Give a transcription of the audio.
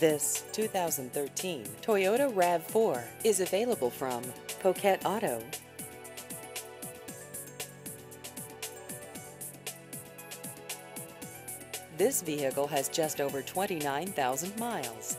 This 2013 Toyota RAV4 is available from Poquet Auto. This vehicle has just over 29,000 miles.